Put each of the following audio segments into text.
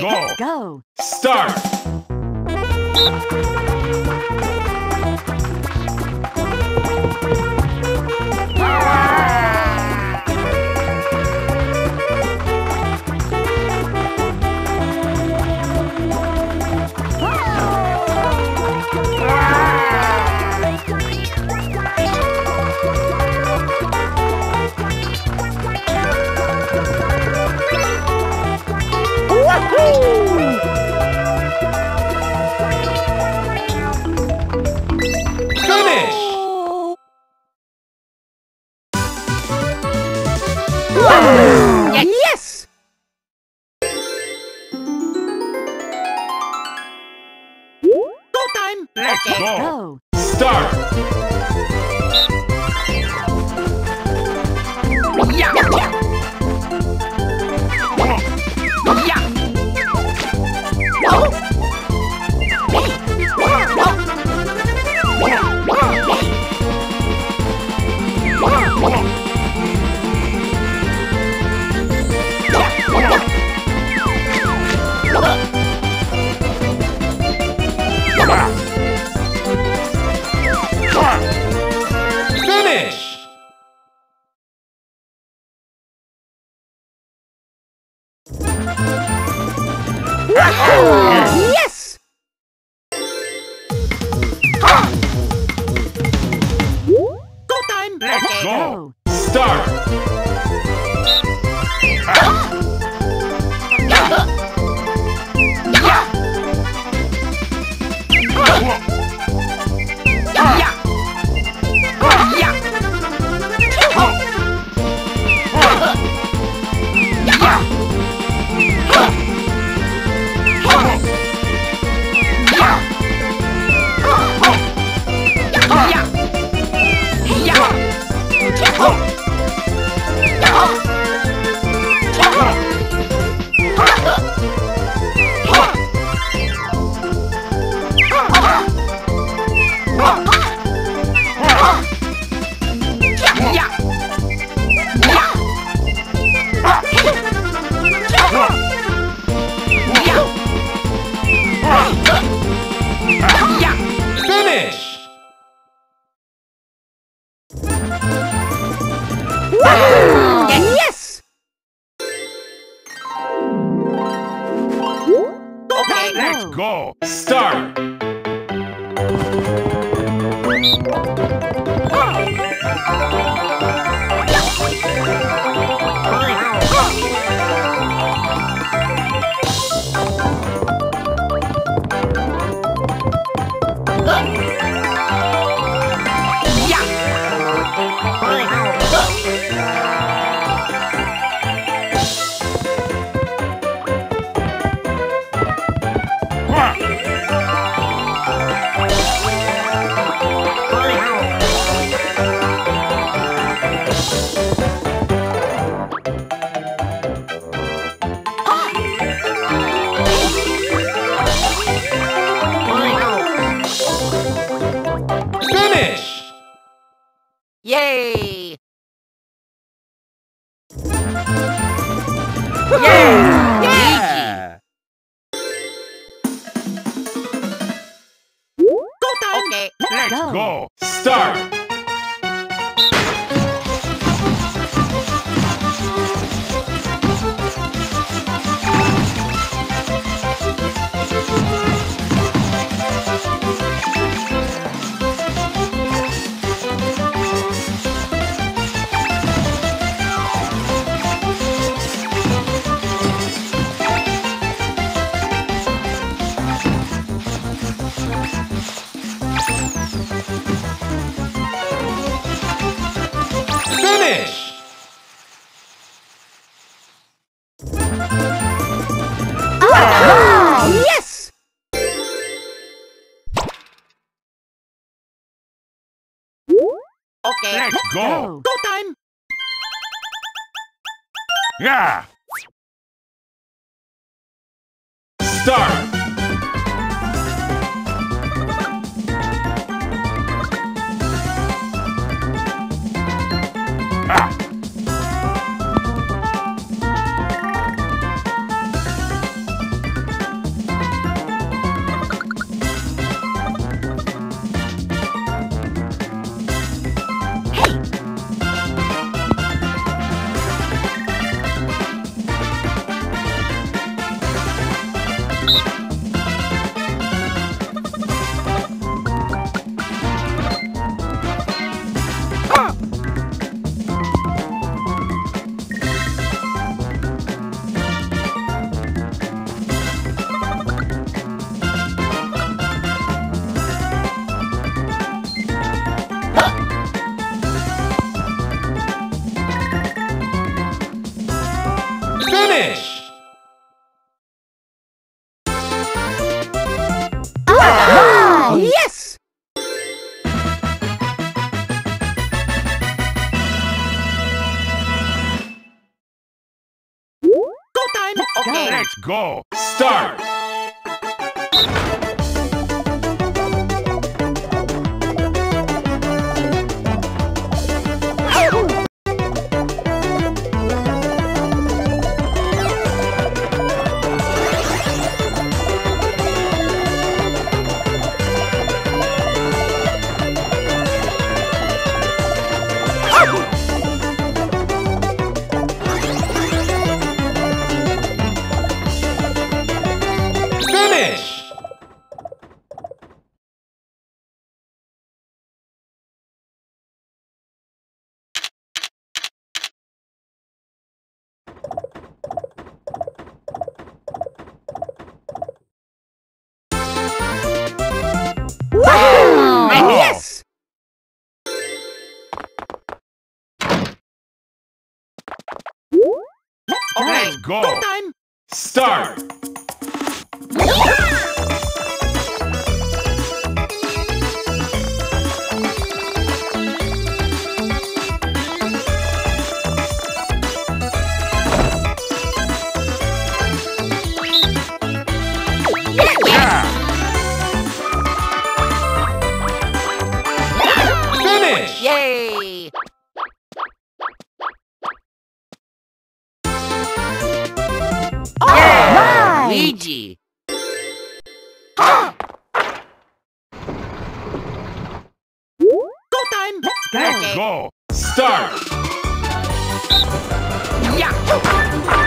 Go. Let's go. Start. Yes. Go time! Let's go. Go. Start. Yes! Go time! Let's Go. go. Start. Go. Go. Go time! Yeah. Start. go. Go time. Start. Start. Go, Start. Yeah.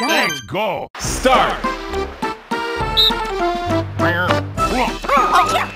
Let's go. Start. Oh, yeah.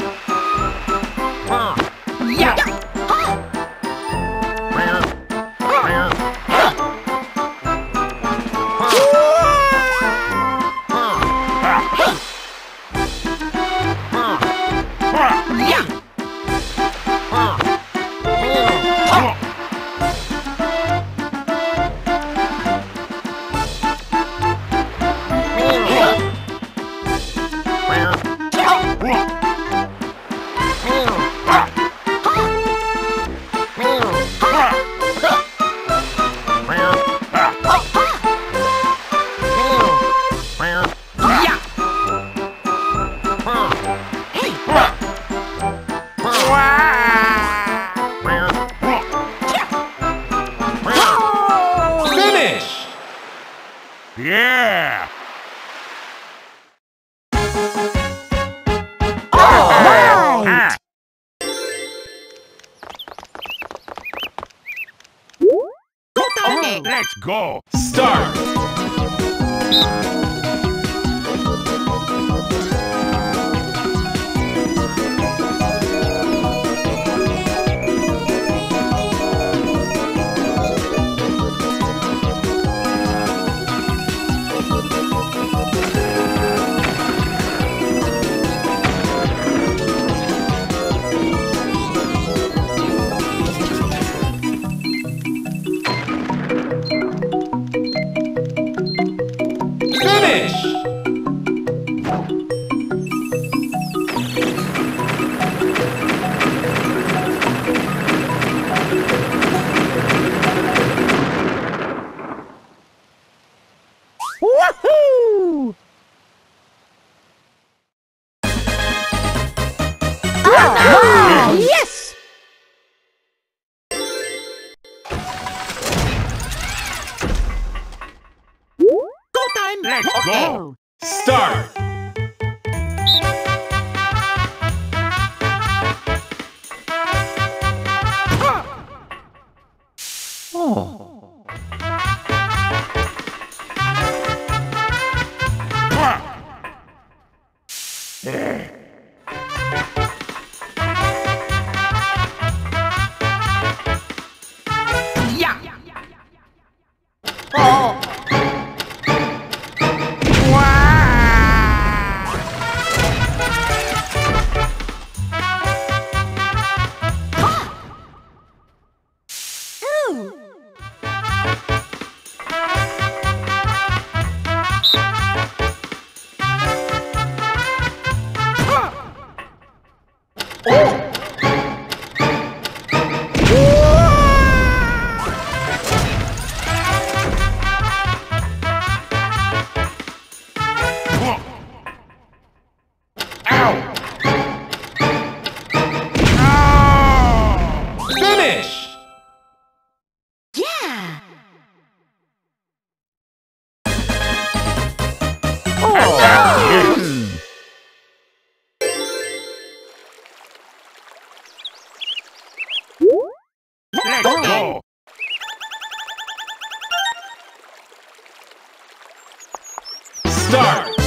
Go. Start. Start.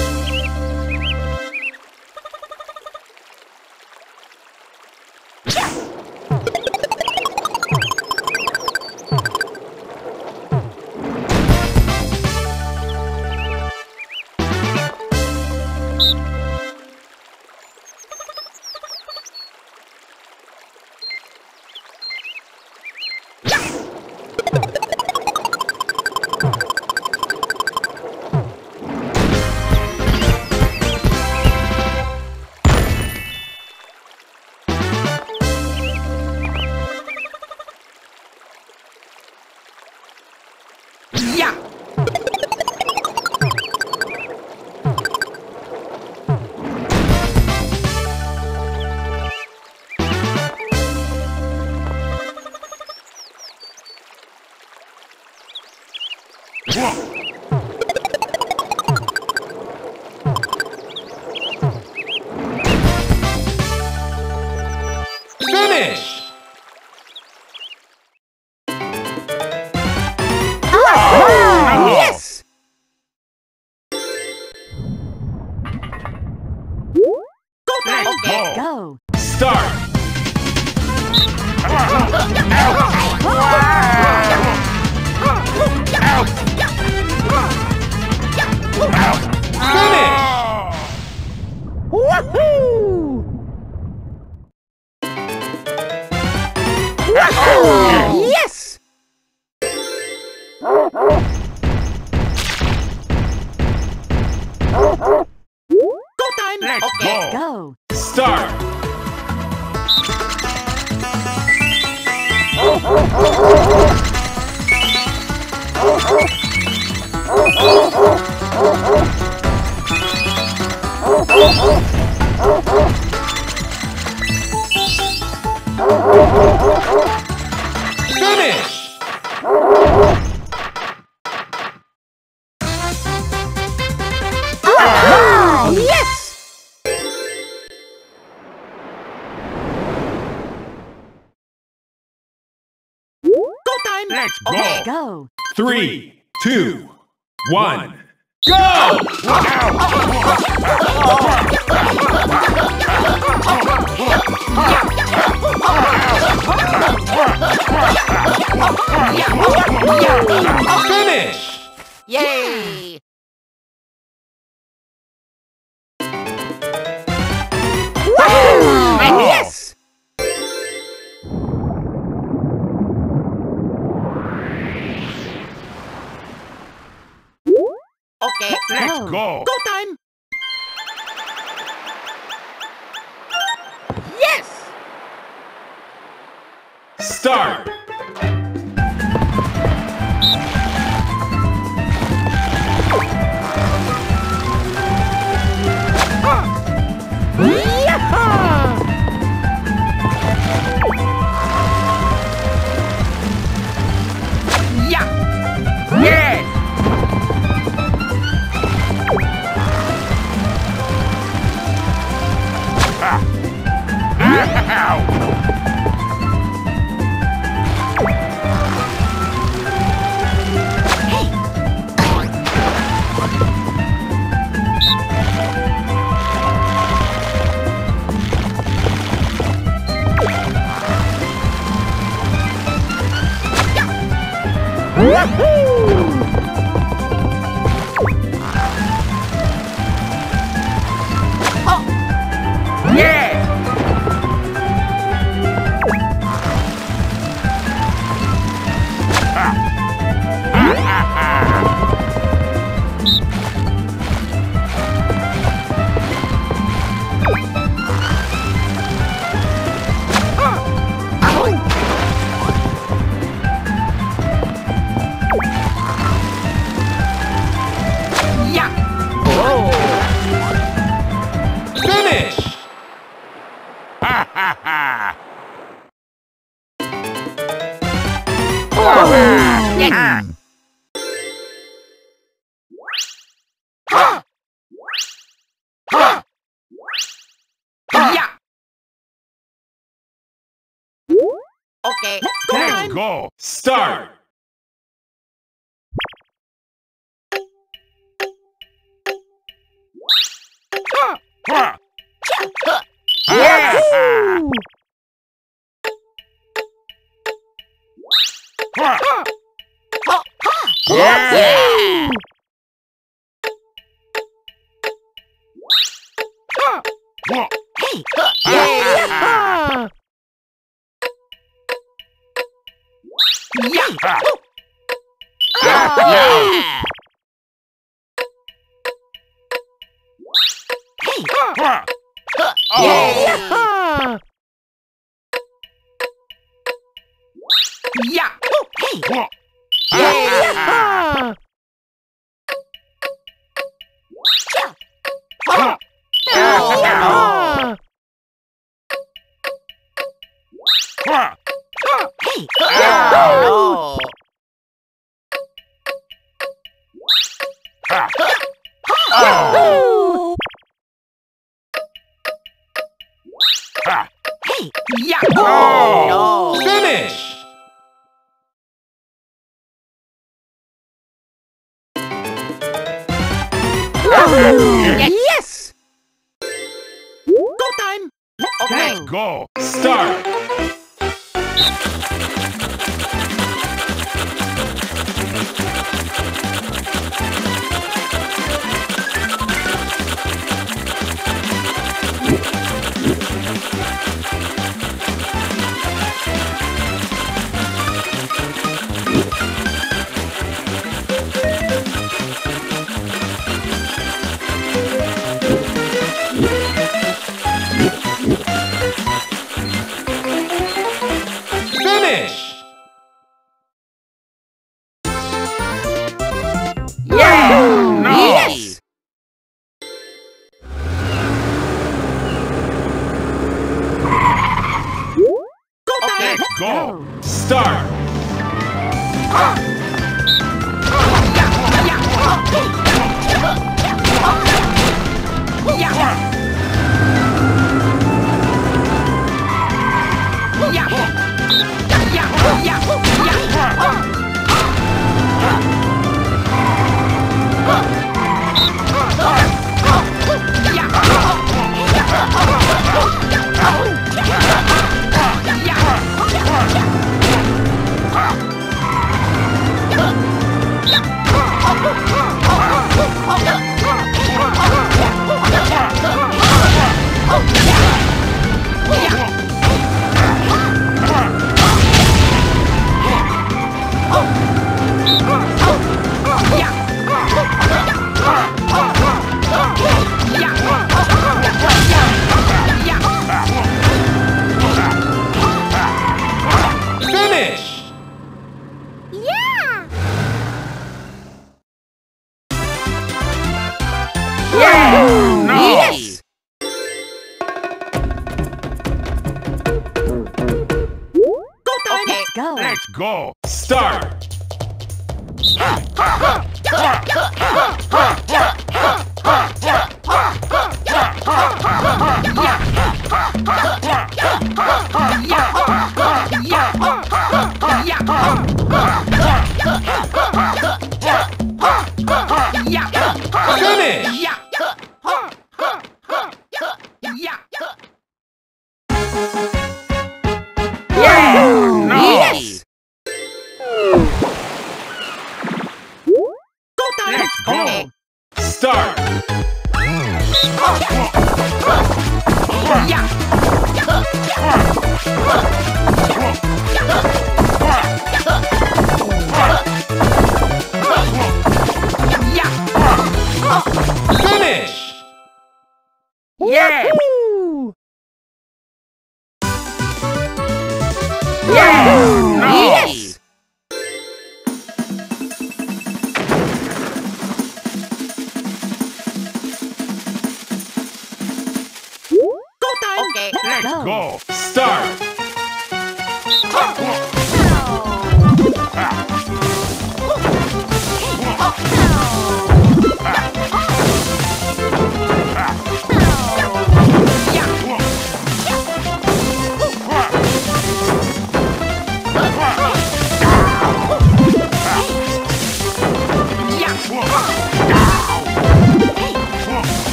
Go. Go. Three, two, one, go! Finish. Yay! Let's Go. Go. Go time! Yes! Start. Start! Yeah! Ah. Oh. yeah. Oh, Yeah! Oh! No! Finish! Yes! Go time! Okay. Let's go! Start! fish! No. Yes! Okay, go! Start! 으악! 으악! 으악! ball. Start! Finish! Yeah.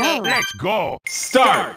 Let's go. Start.